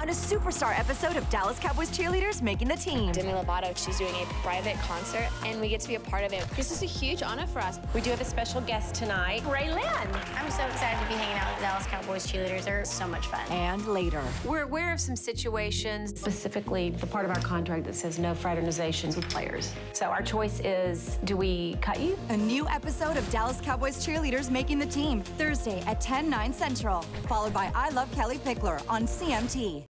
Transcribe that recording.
on a superstar episode of Dallas Cowboys cheerleaders making the team. Demi Lovato, she's doing a private concert, and we get to be a part of it. This is a huge honor for us. We do have a special guest tonight, RaeLynn. Dallas Cowboys cheerleaders. They're so much fun. And later. We're aware of some situations. Specifically, the part of our contract that says no fraternizations with players. So our choice is, do we cut you? A new episode of Dallas Cowboys cheerleaders making the team, Thursday at 10, 9 central, followed by I Love Kellie Pickler on CMT.